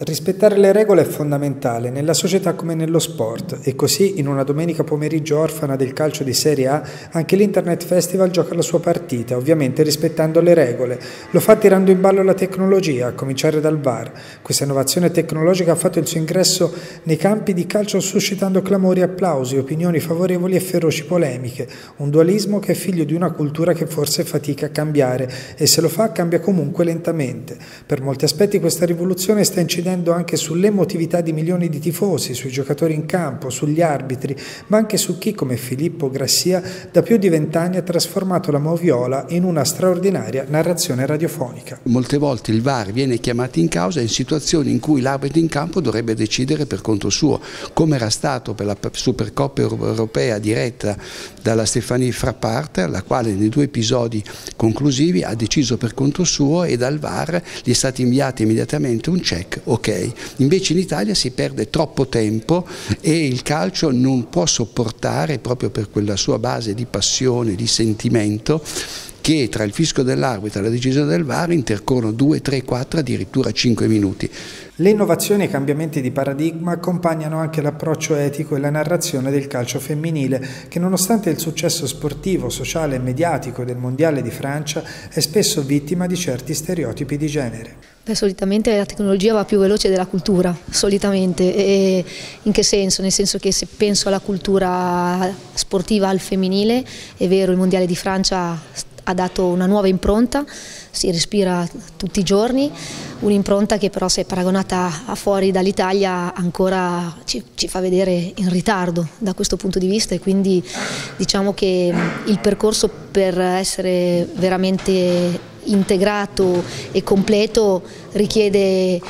Rispettare le regole è fondamentale nella società come nello sport e così in una domenica pomeriggio orfana del calcio di Serie A anche l'Internet Festival gioca la sua partita, ovviamente rispettando le regole. Lo fa tirando in ballo la tecnologia, a cominciare dal VAR. Questa innovazione tecnologica ha fatto il suo ingresso nei campi di calcio suscitando clamori, applausi, opinioni favorevoli e feroci polemiche, un dualismo che è figlio di una cultura che forse fatica a cambiare e se lo fa cambia comunque lentamente. Per molti aspetti questa rivoluzione sta incidendo incidendo anche sull'emotività di milioni di tifosi, sui giocatori in campo, sugli arbitri, ma anche su chi come Filippo Grassia da più di vent'anni ha trasformato la moviola in una straordinaria narrazione radiofonica. Molte volte il VAR viene chiamato in causa in situazioni in cui l'arbitro in campo dovrebbe decidere per conto suo, come era stato per la Supercoppa europea diretta dalla Stefanie Frappart, la quale nei due episodi conclusivi ha deciso per conto suo e dal VAR gli è stato inviato immediatamente un check o ok. Invece in Italia si perde troppo tempo e il calcio non può sopportare, proprio per quella sua base di passione, di sentimento, che tra il fisco dell'arbitro e la decisione del VAR intercorrono 2, 3, 4, addirittura 5 minuti. Le innovazioni e i cambiamenti di paradigma accompagnano anche l'approccio etico e la narrazione del calcio femminile, che nonostante il successo sportivo, sociale e mediatico del Mondiale di Francia, è spesso vittima di certi stereotipi di genere. Beh, solitamente la tecnologia va più veloce della cultura, solitamente. E in che senso? Nel senso che se penso alla cultura sportiva al femminile, è vero, il Mondiale di Francia ha dato una nuova impronta, si respira tutti i giorni, un'impronta che però se paragonata a fuori dall'Italia ancora ci, ci, fa vedere in ritardo da questo punto di vista e quindi diciamo che il percorso per essere veramente integrato e completo richiede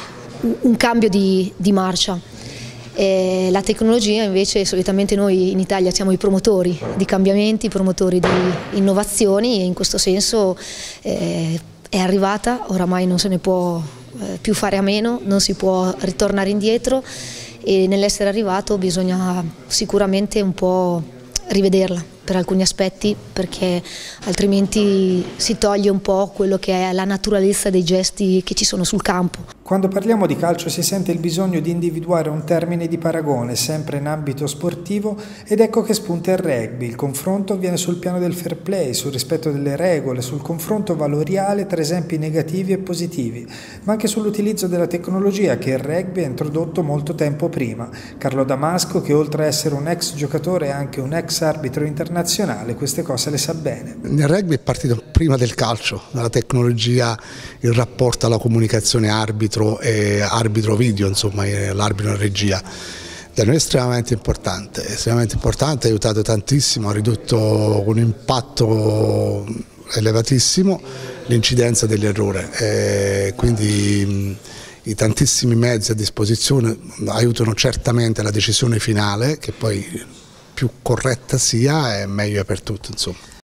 un cambio di, di marcia. E la tecnologia invece solitamente noi in Italia siamo i promotori di cambiamenti, promotori di innovazioni e in questo senso eh, è arrivata, oramai non se ne può eh, più fare a meno, non si può ritornare indietro e nell'essere arrivato bisogna sicuramente un po' rivederla per alcuni aspetti perché altrimenti si toglie un po' quello che è la naturalezza dei gesti che ci sono sul campo. Quando parliamo di calcio si sente il bisogno di individuare un termine di paragone sempre in ambito sportivo ed ecco che spunta il rugby. Il confronto avviene sul piano del fair play, sul rispetto delle regole, sul confronto valoriale tra esempi negativi e positivi, ma anche sull'utilizzo della tecnologia che il rugby ha introdotto molto tempo prima. Carlo Damasco, che oltre a essere un ex giocatore è anche un ex arbitro internazionale, nazionale queste cose le sa bene. Nel rugby è partito prima del calcio, dalla tecnologia, il rapporto alla comunicazione arbitro e arbitro-video, insomma l'arbitro in regia. Da noi è estremamente importante, estremamente importante, ha aiutato tantissimo, ha ridotto un impatto elevatissimo l'incidenza dell'errore, quindi i tantissimi mezzi a disposizione aiutano certamente la decisione finale che poi più corretta sia è meglio per tutti insomma.